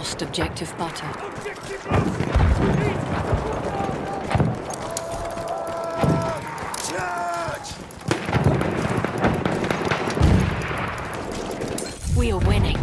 lost objective butter. We are winning.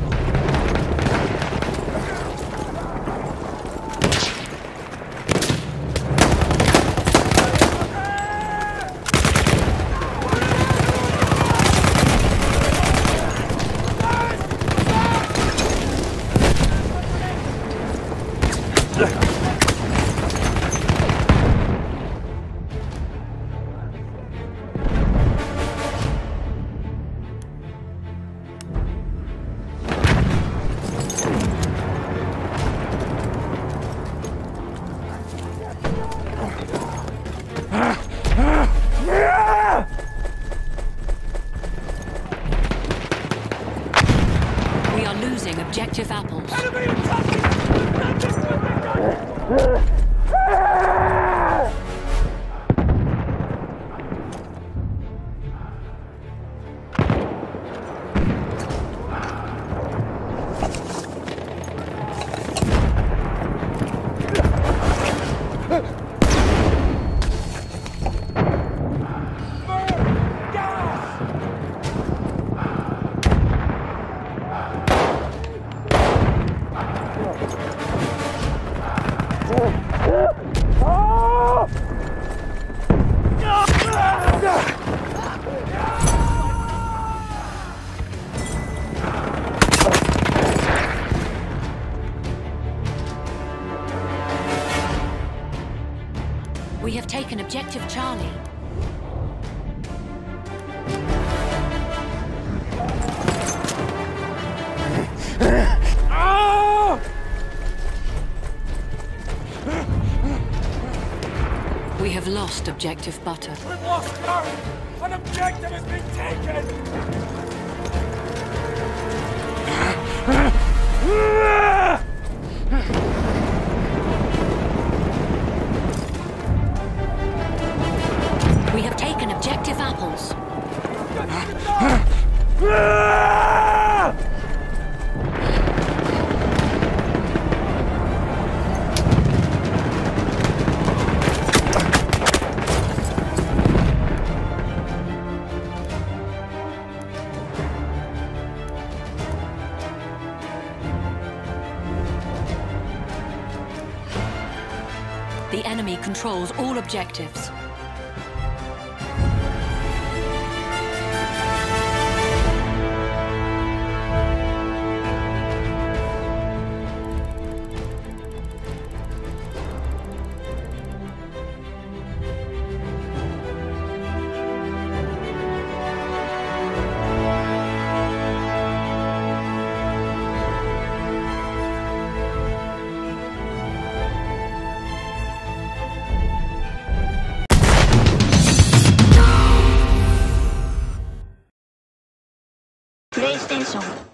Objective apples. Have taken objective Charlie. We have lost objective butter. We've lost ground! An objective has been taken! The enemy controls all objectives. 英雄。